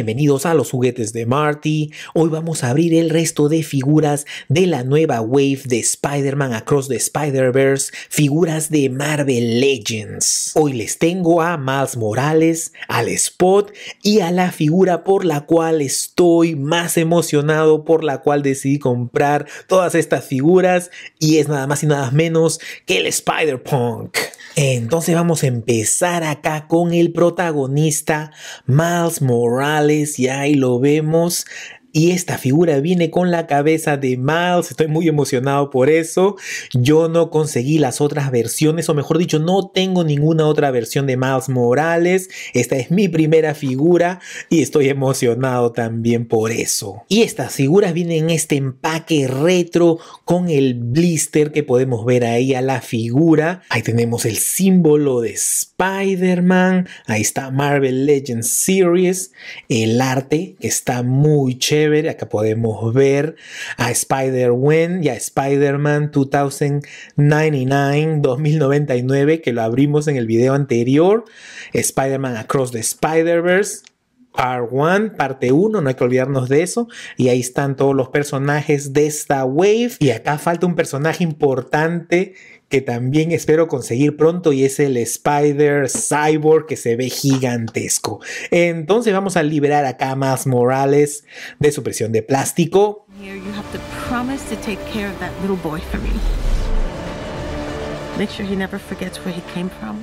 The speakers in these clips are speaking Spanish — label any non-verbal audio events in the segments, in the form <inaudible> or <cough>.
bienvenidos a los juguetes de Marty. Hoy vamos a abrir el resto de figuras de la nueva wave de Spider-Man Across the Spider-Verse, figuras de Marvel Legends. Hoy les tengo a Miles Morales, al Spot y a la figura por la cual estoy más emocionado, por la cual decidí comprar todas estas figuras y es nada más y nada menos que el Spider-Punk. Entonces vamos a empezar acá con el protagonista Miles Morales y ahí lo vemos y esta figura viene con la cabeza de Miles. Estoy muy emocionado por eso. Yo no conseguí las otras versiones, o mejor dicho, no tengo ninguna otra versión de Miles Morales. Esta es mi primera figura y estoy emocionado también por eso. Y estas figuras vienen en este empaque retro con el blister que podemos ver ahí a la figura. Ahí tenemos el símbolo de Spider-Man. Ahí está Marvel Legends Series. El arte está muy chévere Acá podemos ver a Spider-Wen y a Spider-Man 2099, 2099, que lo abrimos en el video anterior. Spider-Man Across the Spider-Verse. Part 1, parte 1, no hay que olvidarnos de eso. Y ahí están todos los personajes de esta wave. Y acá falta un personaje importante que también espero conseguir pronto y es el Spider Cyborg que se ve gigantesco. Entonces vamos a liberar acá más Morales de su presión de plástico.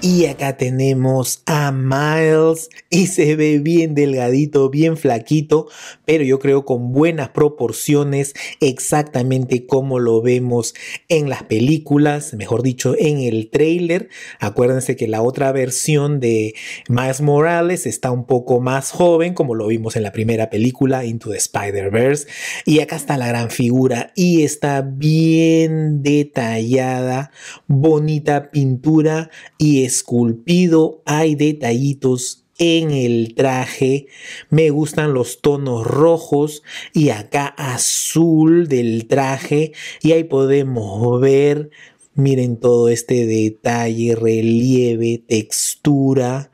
Y acá tenemos a Miles y se ve bien delgadito, bien flaquito, pero yo creo con buenas proporciones, exactamente como lo vemos en las películas, mejor dicho, en el trailer. Acuérdense que la otra versión de Miles Morales está un poco más joven, como lo vimos en la primera película, Into the Spider-Verse. Y acá está la gran figura y está bien detallada, bonita pintura y esculpido. Hay detallitos en el traje. Me gustan los tonos rojos y acá azul del traje. Y ahí podemos ver, miren todo este detalle, relieve, textura.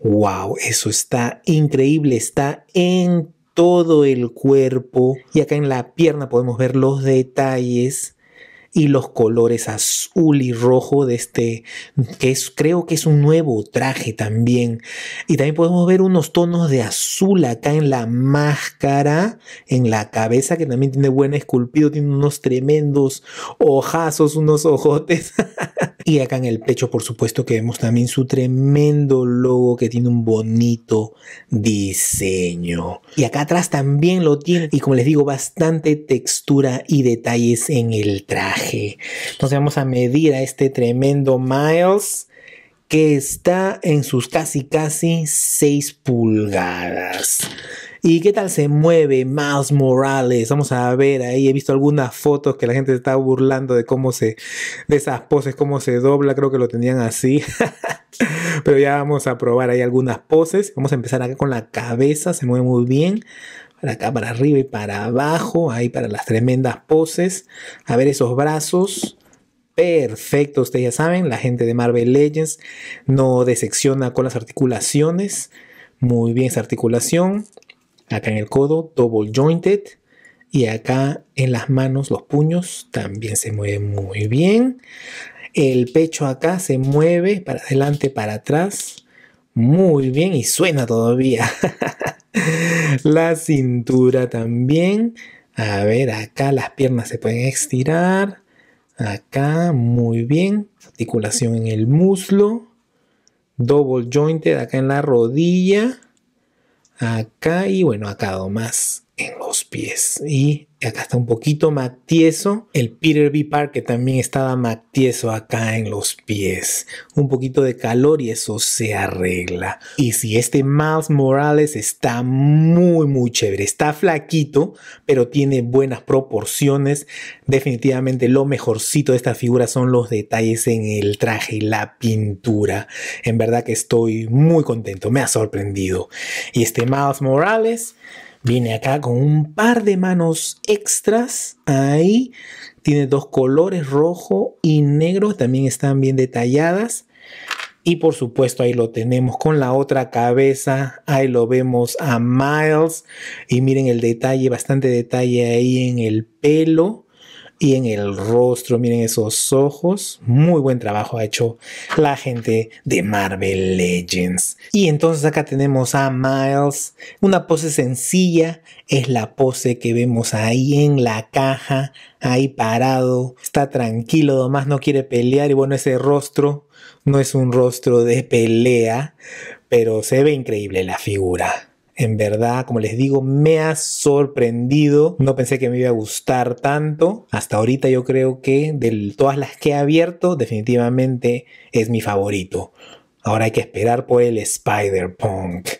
Wow, eso está increíble. Está en todo el cuerpo. Y acá en la pierna podemos ver los detalles y los colores azul y rojo de este, que es, creo que es un nuevo traje también. Y también podemos ver unos tonos de azul acá en la máscara, en la cabeza, que también tiene buen esculpido, tiene unos tremendos ojazos, unos ojotes. <laughs> y acá en el pecho, por supuesto, que vemos también su tremendo logo que tiene un bonito diseño. Y acá atrás también lo tiene, y como les digo, bastante textura y detalles en el traje. Entonces vamos a medir a este tremendo Miles que está en sus casi casi 6 pulgadas. ¿Y qué tal se mueve Miles Morales? Vamos a ver ahí. He visto algunas fotos que la gente está burlando de cómo se. de esas poses, cómo se dobla. Creo que lo tenían así. <laughs> Pero ya vamos a probar ahí algunas poses. Vamos a empezar acá con la cabeza. Se mueve muy bien para acá, para arriba y para abajo, ahí para las tremendas poses. A ver esos brazos. Perfecto, ustedes ya saben, la gente de Marvel Legends no desecciona con las articulaciones. Muy bien esa articulación. Acá en el codo, double jointed. Y acá en las manos, los puños, también se mueve muy bien. El pecho acá se mueve para adelante, para atrás. Muy bien y suena todavía. <laughs> la cintura también. A ver, acá las piernas se pueden estirar. Acá, muy bien. Articulación en el muslo. Double jointed acá en la rodilla. Acá y bueno, acá más en los pies. Y acá está un poquito más tieso. El Peter B. Park también estaba más tieso acá en los pies. Un poquito de calor y eso se arregla. Y si este Miles Morales está muy muy chévere. Está flaquito, pero tiene buenas proporciones. Definitivamente lo mejorcito de esta figura son los detalles en el traje y la pintura. En verdad que estoy muy contento. Me ha sorprendido. Y este Miles Morales Viene acá con un par de manos extras. Ahí tiene dos colores, rojo y negro. También están bien detalladas. Y por supuesto ahí lo tenemos con la otra cabeza. Ahí lo vemos a Miles. Y miren el detalle, bastante detalle ahí en el pelo y en el rostro. Miren esos ojos. Muy buen trabajo ha hecho la gente de Marvel Legends. Y entonces acá tenemos a Miles. Una pose sencilla. Es la pose que vemos ahí en la caja. Ahí parado. Está tranquilo, nomás no quiere pelear. Y bueno, ese rostro no es un rostro de pelea, pero se ve increíble la figura. En verdad, como les digo, me ha sorprendido. No pensé que me iba a gustar tanto. Hasta ahorita yo creo que de todas las que he abierto, definitivamente es mi favorito. Ahora hay que esperar por el Spider-Punk.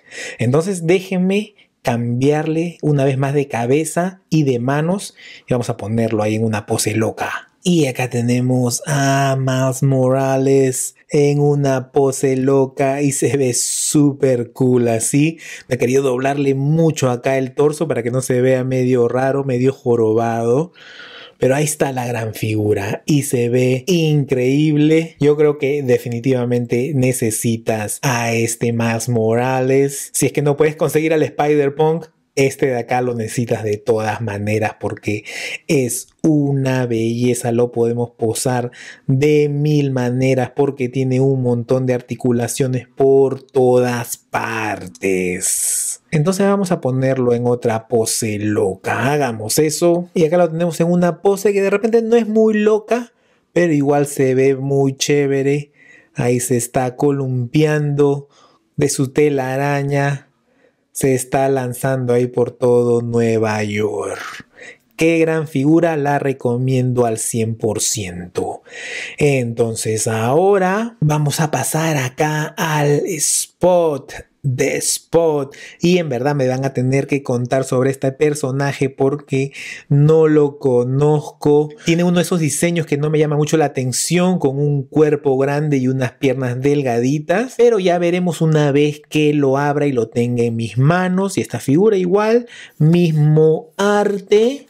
Entonces déjenme cambiarle una vez más de cabeza y de manos y vamos a ponerlo ahí en una pose loca. Y acá tenemos a Miles Morales en una pose loca y se ve súper cool así. Me he querido doblarle mucho acá el torso para que no se vea medio raro, medio jorobado. Pero ahí está la gran figura y se ve increíble. Yo creo que definitivamente necesitas a este Miles Morales. Si es que no puedes conseguir al Spider-Punk, este de acá lo necesitas de todas maneras porque es una belleza, lo podemos posar de mil maneras porque tiene un montón de articulaciones por todas partes. Entonces vamos a ponerlo en otra pose loca, hagamos eso y acá lo tenemos en una pose que de repente no es muy loca, pero igual se ve muy chévere. Ahí se está columpiando de su tela araña se está lanzando ahí por todo Nueva York. Qué gran figura, la recomiendo al 100%. Entonces ahora vamos a pasar acá al spot de Spot y en verdad me van a tener que contar sobre este personaje porque no lo conozco. Tiene uno de esos diseños que no me llama mucho la atención con un cuerpo grande y unas piernas delgaditas, pero ya veremos una vez que lo abra y lo tenga en mis manos y esta figura igual, mismo arte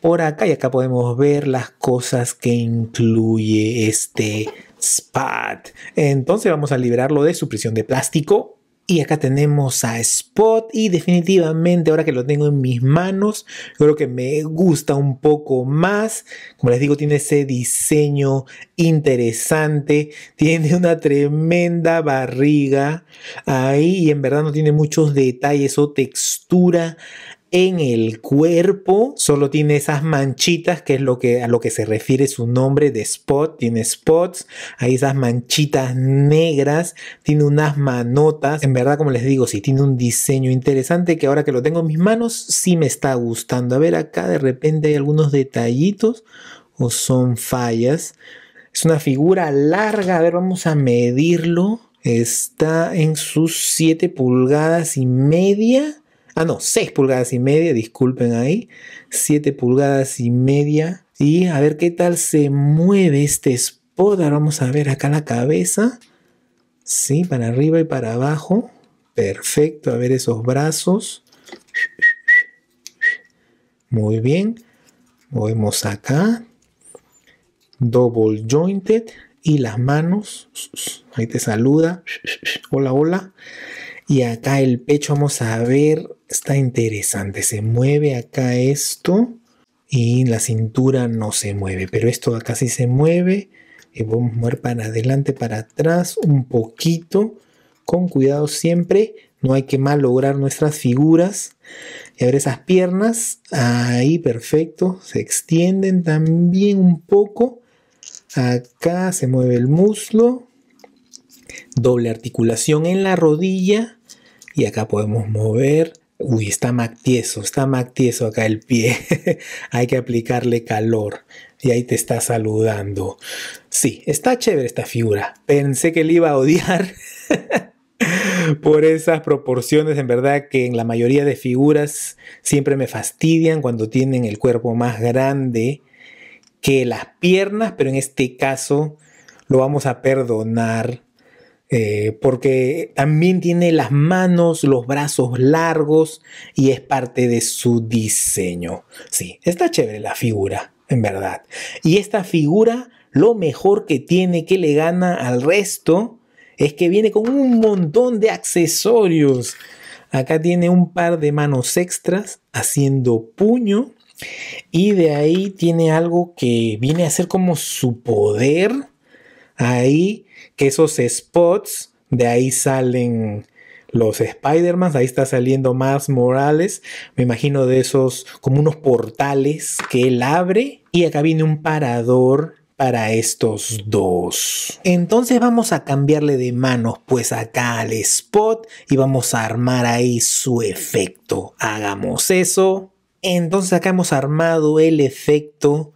por acá y acá podemos ver las cosas que incluye este Spot. Entonces vamos a liberarlo de su prisión de plástico y acá tenemos a Spot y definitivamente ahora que lo tengo en mis manos, creo que me gusta un poco más. Como les digo, tiene ese diseño interesante, tiene una tremenda barriga ahí y en verdad no tiene muchos detalles o textura en el cuerpo solo tiene esas manchitas que es lo que a lo que se refiere su nombre de spot. Tiene spots hay esas manchitas negras tiene unas manotas. En verdad como les digo sí tiene un diseño interesante que ahora que lo tengo en mis manos sí me está gustando. A ver acá de repente hay algunos detallitos o son fallas. Es una figura larga a ver vamos a medirlo. Está en sus 7 pulgadas y media Ah, no, 6 pulgadas y media, disculpen ahí. 7 pulgadas y media. Y a ver qué tal se mueve este spot. Ahora vamos a ver acá la cabeza. Sí, para arriba y para abajo. Perfecto, a ver esos brazos. Muy bien. Movemos acá. Double jointed. Y las manos. Ahí te saluda. Hola, hola. Y acá el pecho, vamos a ver, está interesante. Se mueve acá esto y la cintura no se mueve, pero esto acá sí se mueve. Y vamos a mover para adelante, para atrás, un poquito, con cuidado siempre. No hay que malograr nuestras figuras. Y a ver esas piernas, ahí perfecto, se extienden también un poco. Acá se mueve el muslo, doble articulación en la rodilla y acá podemos mover. Uy, está más tieso, está más tieso acá el pie. <laughs> Hay que aplicarle calor. Y ahí te está saludando. Sí, está chévere esta figura. Pensé que le iba a odiar. <laughs> por esas proporciones, en verdad que en la mayoría de figuras siempre me fastidian cuando tienen el cuerpo más grande que las piernas, pero en este caso lo vamos a perdonar eh, porque también tiene las manos, los brazos largos y es parte de su diseño. Sí, está chévere la figura, en verdad. Y esta figura, lo mejor que tiene que le gana al resto es que viene con un montón de accesorios. Acá tiene un par de manos extras haciendo puño. Y de ahí tiene algo que viene a ser como su poder. Ahí, que esos spots, de ahí salen los Spider-Man, ahí está saliendo más Morales, me imagino de esos como unos portales que él abre y acá viene un parador para estos dos. Entonces vamos a cambiarle de manos pues acá al spot y vamos a armar ahí su efecto. Hagamos eso. Entonces acá hemos armado el efecto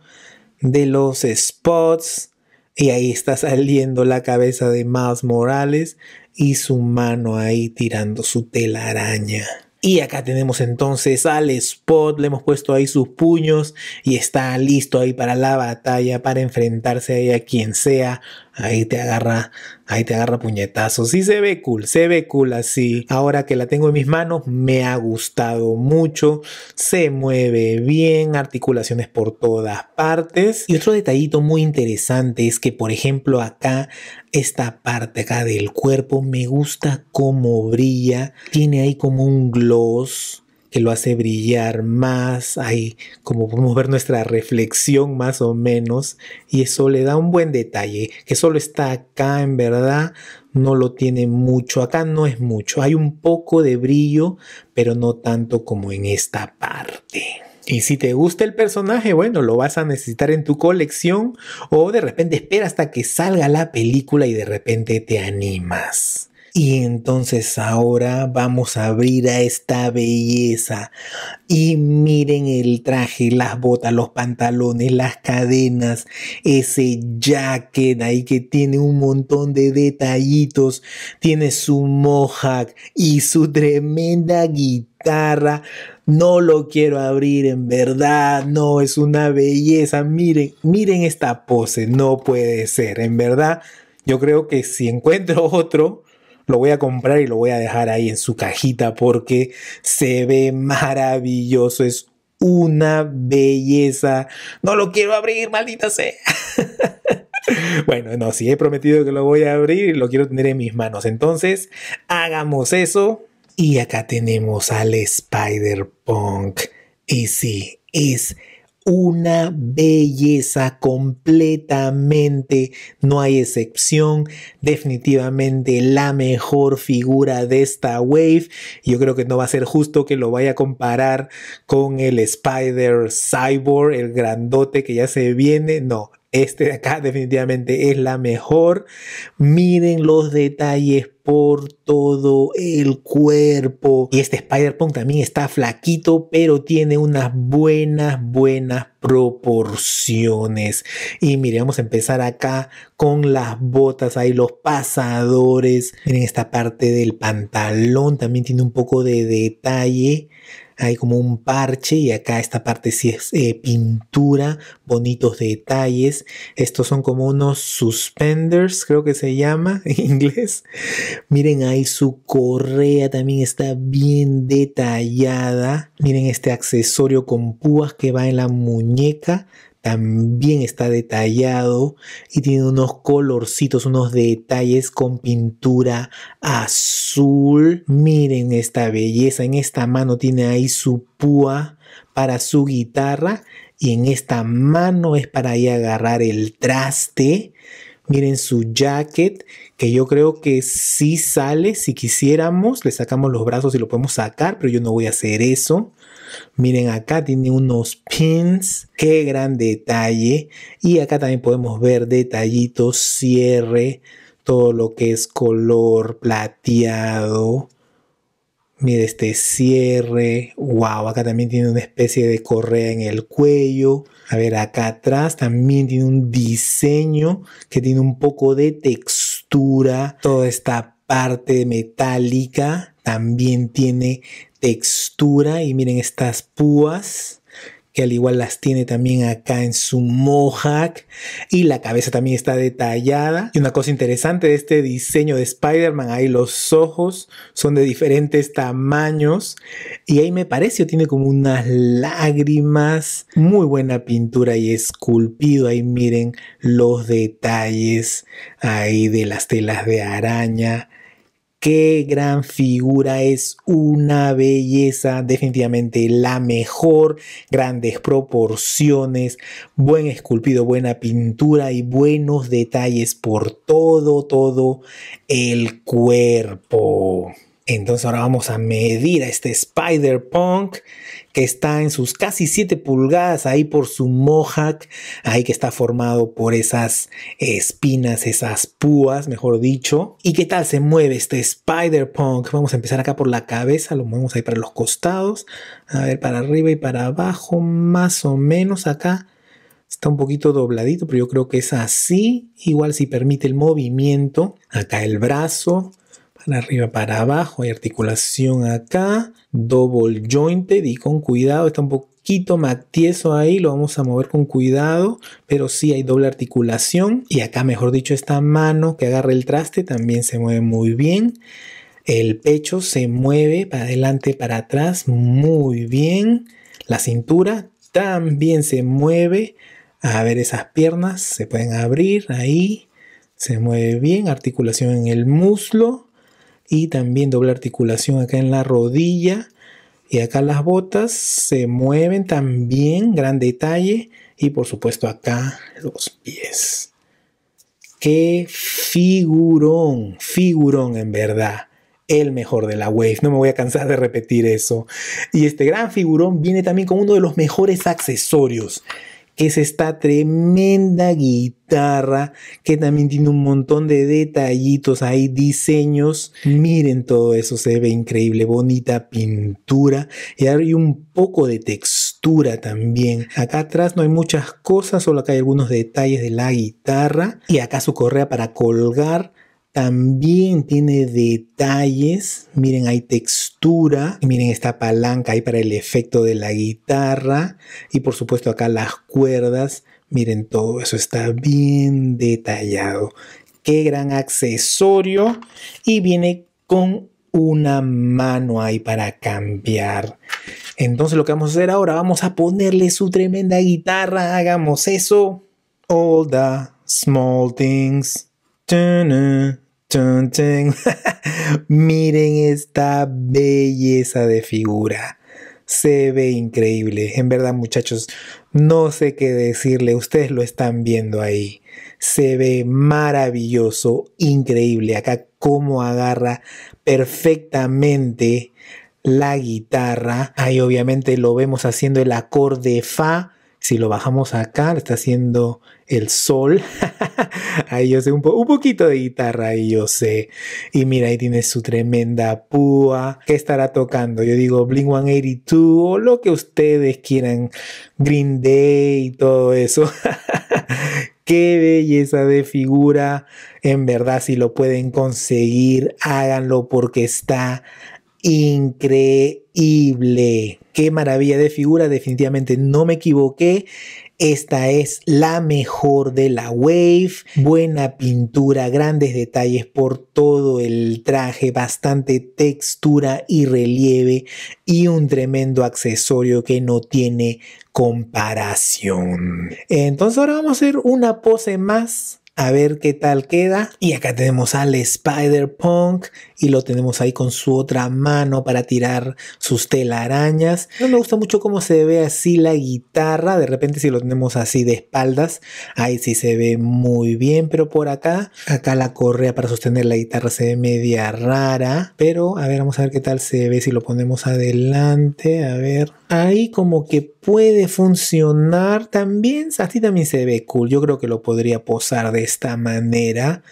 de los spots y ahí está saliendo la cabeza de Miles Morales y su mano ahí tirando su telaraña. Y acá tenemos entonces al Spot, le hemos puesto ahí sus puños y está listo ahí para la batalla, para enfrentarse ahí a quien sea. Ahí te agarra, ahí te agarra puñetazos. Sí se ve cool, se ve cool así. Ahora que la tengo en mis manos, me ha gustado mucho. Se mueve bien, articulaciones por todas partes. Y otro detallito muy interesante es que, por ejemplo, acá, esta parte acá del cuerpo, me gusta cómo brilla. Tiene ahí como un gloss que lo hace brillar más, ahí como podemos ver nuestra reflexión más o menos, y eso le da un buen detalle, que solo está acá en verdad, no lo tiene mucho, acá no es mucho, hay un poco de brillo, pero no tanto como en esta parte. Y si te gusta el personaje, bueno, lo vas a necesitar en tu colección o de repente espera hasta que salga la película y de repente te animas. Y entonces ahora vamos a abrir a esta belleza. Y miren el traje, las botas, los pantalones, las cadenas, ese jacket ahí que tiene un montón de detallitos. Tiene su mohawk y su tremenda guitarra. No lo quiero abrir en verdad, no es una belleza. Miren, miren esta pose, no puede ser, en verdad. Yo creo que si encuentro otro, lo voy a comprar y lo voy a dejar ahí en su cajita porque se ve maravilloso, es una belleza. No lo quiero abrir, maldita sea. <laughs> bueno, no, si he prometido que lo voy a abrir, lo quiero tener en mis manos. Entonces, hagamos eso. Y acá tenemos al Spider-Punk. Y sí, es una belleza completamente, no hay excepción, definitivamente la mejor figura de esta wave. Yo creo que no va a ser justo que lo vaya a comparar con el Spider Cyborg, el grandote que ya se viene, no, este de acá definitivamente es la mejor. Miren los detalles por todo el cuerpo. Y este Spider-Punk también está flaquito, pero tiene unas buenas, buenas proporciones. Y miren, vamos a empezar acá con las botas, ahí los pasadores. Miren esta parte del pantalón, también tiene un poco de detalle hay como un parche y acá esta parte sí es eh, pintura, bonitos detalles. Estos son como unos suspenders, creo que se llama <laughs> en inglés. Miren ahí su correa también está bien detallada. Miren este accesorio con púas que va en la muñeca también está detallado y tiene unos colorcitos, unos detalles con pintura azul. Miren esta belleza, en esta mano tiene ahí su púa para su guitarra y en esta mano es para ahí agarrar el traste. Miren su jacket, que yo creo que sí sale. Si quisiéramos, le sacamos los brazos y lo podemos sacar, pero yo no voy a hacer eso. Miren acá tiene unos pins, qué gran detalle. Y acá también podemos ver detallitos, cierre, todo lo que es color plateado. Mire este cierre. Wow, acá también tiene una especie de correa en el cuello. A ver, acá atrás también tiene un diseño que tiene un poco de textura. Toda esta parte metálica también tiene textura y miren estas púas que al igual las tiene también acá en su mohawk y la cabeza también está detallada. Y una cosa interesante de este diseño de Spider-Man, ahí los ojos son de diferentes tamaños y ahí me parece tiene como unas lágrimas, muy buena pintura y esculpido, ahí miren los detalles ahí de las telas de araña Qué gran figura, es una belleza, definitivamente la mejor, grandes proporciones, buen esculpido, buena pintura y buenos detalles por todo, todo el cuerpo. Entonces ahora vamos a medir a este Spider-Punk que está en sus casi 7 pulgadas ahí por su mohawk, ahí que está formado por esas espinas, esas púas, mejor dicho. ¿Y qué tal se mueve este Spider-Punk? Vamos a empezar acá por la cabeza, lo movemos ahí para los costados, a ver, para arriba y para abajo, más o menos acá. Está un poquito dobladito, pero yo creo que es así. Igual si permite el movimiento. Acá el brazo, para arriba, para abajo, hay articulación acá, double jointed y con cuidado, está un poquito más tieso ahí, lo vamos a mover con cuidado, pero sí hay doble articulación y acá mejor dicho esta mano que agarra el traste también se mueve muy bien. El pecho se mueve para adelante, para atrás, muy bien. La cintura también se mueve. A ver esas piernas, se pueden abrir ahí. Se mueve bien. Articulación en el muslo y también doble articulación acá en la rodilla y acá las botas se mueven también, gran detalle y por supuesto acá los pies. Qué figurón, figurón en verdad. El mejor de la Wave, no me voy a cansar de repetir eso. Y este gran figurón viene también con uno de los mejores accesorios es esta tremenda guitarra que también tiene un montón de detallitos ahí, diseños. Miren todo eso, se ve increíble, bonita pintura y hay un poco de textura también. Acá atrás no hay muchas cosas, solo acá hay algunos detalles de la guitarra y acá su correa para colgar también tiene detalles, miren hay textura, miren esta palanca ahí para el efecto de la guitarra y por supuesto acá las cuerdas, miren todo eso está bien detallado. Qué gran accesorio y viene con una mano ahí para cambiar. Entonces lo que vamos a hacer ahora, vamos a ponerle su tremenda guitarra, hagamos eso. All the small things. <laughs> Miren esta belleza de figura. Se ve increíble. En verdad, muchachos, no sé qué decirle. Ustedes lo están viendo ahí. Se ve maravilloso, increíble. Acá cómo agarra perfectamente la guitarra. Ahí obviamente lo vemos haciendo el acorde Fa si lo bajamos acá, está haciendo el sol. <laughs> ahí yo sé un, poquito de guitarra, ahí yo sé. Y mira, ahí tiene su tremenda púa. ¿Qué estará tocando? Yo digo Blink 182 o lo que ustedes quieran. Green Day y todo eso. <laughs> Qué belleza de figura. En verdad, si lo pueden conseguir, háganlo porque está increíble. Qué maravilla de figura, definitivamente no me equivoqué. Esta es la mejor de la Wave. Buena pintura, grandes detalles por todo el traje, bastante textura y relieve y un tremendo accesorio que no tiene comparación. Entonces ahora vamos a hacer una pose más a ver qué tal queda. Y acá tenemos al Spider-Punk y lo tenemos ahí con su otra mano para tirar sus telarañas. No me gusta mucho cómo se ve así la guitarra. De repente si lo tenemos así de espaldas, ahí sí se ve muy bien. Pero por acá, acá la correa para sostener la guitarra se ve media rara. Pero a ver, vamos a ver qué tal se ve si lo ponemos adelante. A ver, ahí como que puede funcionar también. Así también se ve cool. Yo creo que lo podría posar de esta manera.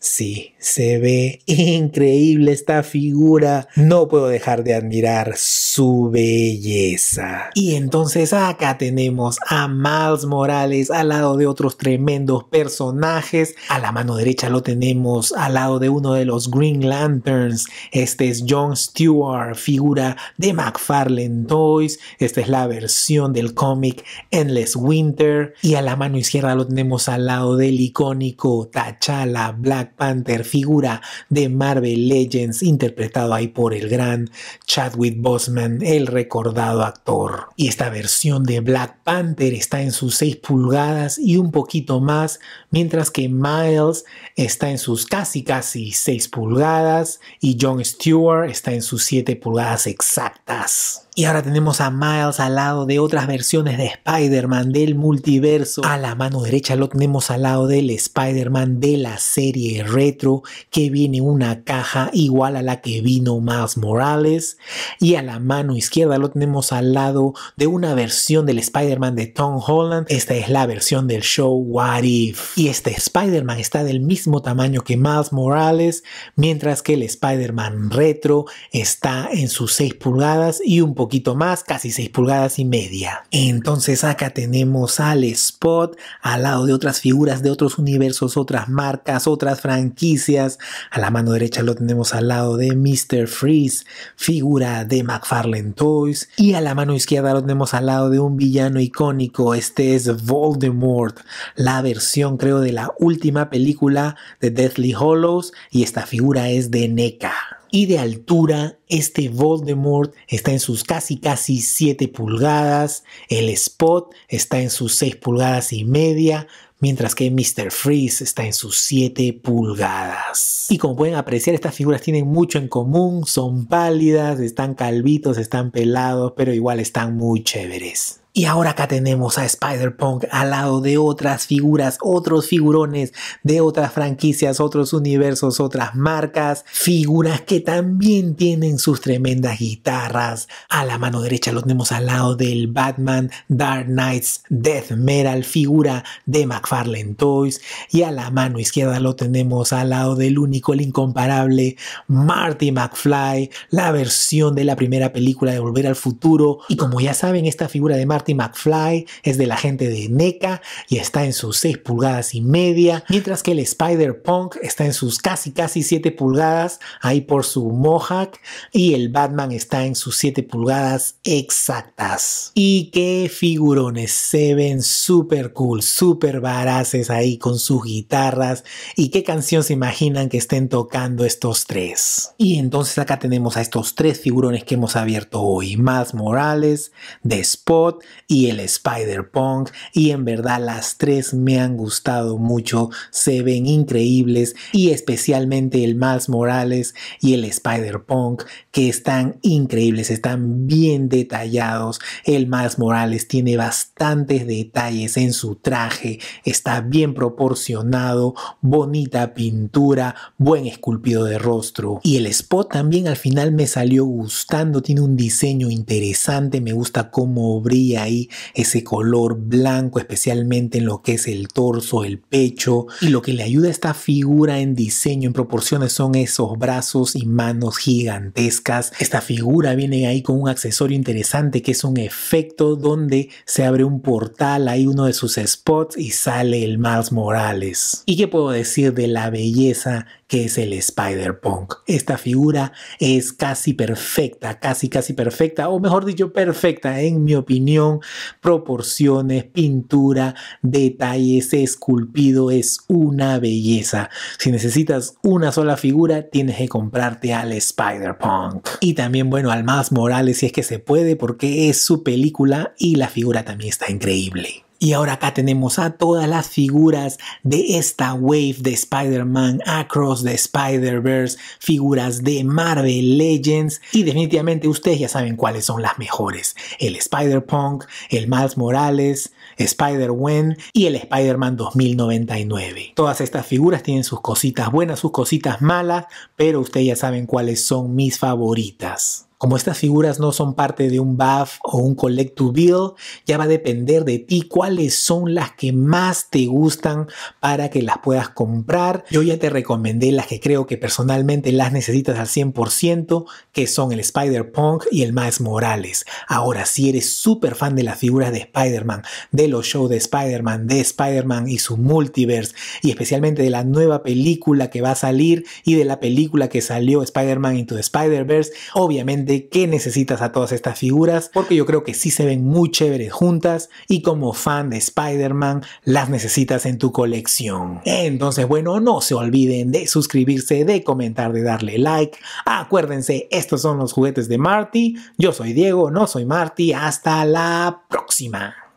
Sí, se ve increíble esta figura. No puedo dejar de admirar su belleza. Y entonces acá tenemos a Miles Morales al lado de otros tremendos personajes. A la mano derecha lo tenemos al lado de uno de los Green Lanterns. Este es John Stewart, figura de McFarlane Toys. Esta es la versión del cómic Endless Winter. Y a la mano izquierda lo tenemos al lado del icónico T'Challa Black Panther, figura de Marvel Legends, interpretado ahí por el gran Chadwick Boseman, el recordado actor. Y esta versión de Black Panther está en sus 6 pulgadas y un poquito más, mientras que Miles está en sus casi casi 6 pulgadas y John Stewart está en sus 7 pulgadas exactas. Y ahora tenemos a Miles al lado de otras versiones de Spider-Man del multiverso. A la mano derecha lo tenemos al lado del Spider-Man de la serie retro que viene una caja igual a la que vino Miles Morales. Y a la mano izquierda lo tenemos al lado de una versión del Spider-Man de Tom Holland. Esta es la versión del show What If. Y este Spider-Man está del mismo tamaño que Miles Morales, mientras que el Spider-Man retro está en sus 6 pulgadas y un poco poquito más, casi 6 pulgadas y media. Entonces acá tenemos al Spot al lado de otras figuras de otros universos, otras marcas, otras franquicias. A la mano derecha lo tenemos al lado de Mr. Freeze, figura de McFarlane Toys. Y a la mano izquierda lo tenemos al lado de un villano icónico. Este es Voldemort, la versión creo de la última película de Deathly Hollows. Y esta figura es de NECA y de altura este Voldemort está en sus casi casi 7 pulgadas, el Spot está en sus 6 pulgadas y media, mientras que Mr. Freeze está en sus 7 pulgadas. Y como pueden apreciar, estas figuras tienen mucho en común, son pálidas, están calvitos, están pelados, pero igual están muy chéveres. Y ahora acá tenemos a Spider-Punk al lado de otras figuras, otros figurones de otras franquicias, otros universos, otras marcas, figuras que también tienen sus tremendas guitarras. A la mano derecha lo tenemos al lado del Batman Dark Knights Death Metal, figura de McFarlane Toys. Y a la mano izquierda lo tenemos al lado del único, el incomparable Marty McFly, la versión de la primera película de Volver al Futuro. Y como ya saben, esta figura de Marty McFly es de la gente de NECA y está en sus 6 pulgadas y media, mientras que el Spider-Punk está en sus casi casi 7 pulgadas, ahí por su Mohawk, y el Batman está en sus 7 pulgadas exactas. Y qué figurones, se ven súper cool, súper varaces ahí con sus guitarras, y qué canción se imaginan que estén tocando estos tres. Y entonces acá tenemos a estos tres figurones que hemos abierto hoy, Miles Morales, The Spot y el Spider-Punk y en verdad las tres me han gustado mucho, se ven increíbles y especialmente el Miles Morales y el Spider-Punk que están increíbles, están bien detallados. El Miles Morales tiene bastantes detalles en su traje, está bien proporcionado, bonita pintura, buen esculpido de rostro y el spot también al final me salió gustando, tiene un diseño interesante, me gusta cómo brilla ahí ese color blanco, especialmente en lo que es el torso, el pecho. Y lo que le ayuda a esta figura en diseño, en proporciones, son esos brazos y manos gigantescas. Esta figura viene ahí con un accesorio interesante que es un efecto donde se abre un portal, ahí uno de sus spots y sale el Miles Morales. ¿Y qué puedo decir de la belleza que es el Spider-Punk. Esta figura es casi perfecta, casi casi perfecta, o mejor dicho, perfecta en mi opinión. Proporciones, pintura, detalles, esculpido, es una belleza. Si necesitas una sola figura, tienes que comprarte al Spider-Punk. Y también, bueno, al más Morales si es que se puede, porque es su película y la figura también está increíble. Y ahora acá tenemos a todas las figuras de esta wave de Spider-Man Across the Spider-Verse, figuras de Marvel Legends y definitivamente ustedes ya saben cuáles son las mejores. El Spider-Punk, el Miles Morales, Spider-Wen y el Spider-Man 2099. Todas estas figuras tienen sus cositas buenas, sus cositas malas, pero ustedes ya saben cuáles son mis favoritas. Como estas figuras no son parte de un buff o un collect to build, ya va a depender de ti cuáles son las que más te gustan para que las puedas comprar. Yo ya te recomendé las que creo que personalmente las necesitas al 100%, que son el Spider-Punk y el Miles Morales. Ahora, si eres súper fan de las figuras de Spider-Man, de los shows de Spider-Man, de Spider-Man y su multiverse, y especialmente de la nueva película que va a salir y de la película que salió Spider-Man Into the Spider-Verse, obviamente que necesitas a todas estas figuras, porque yo creo que sí se ven muy chéveres juntas y como fan de Spider-Man las necesitas en tu colección. Entonces, bueno, no se olviden de suscribirse, de comentar, de darle like. Acuérdense, estos son los juguetes de Marty. Yo soy Diego, no soy Marty. Hasta la próxima.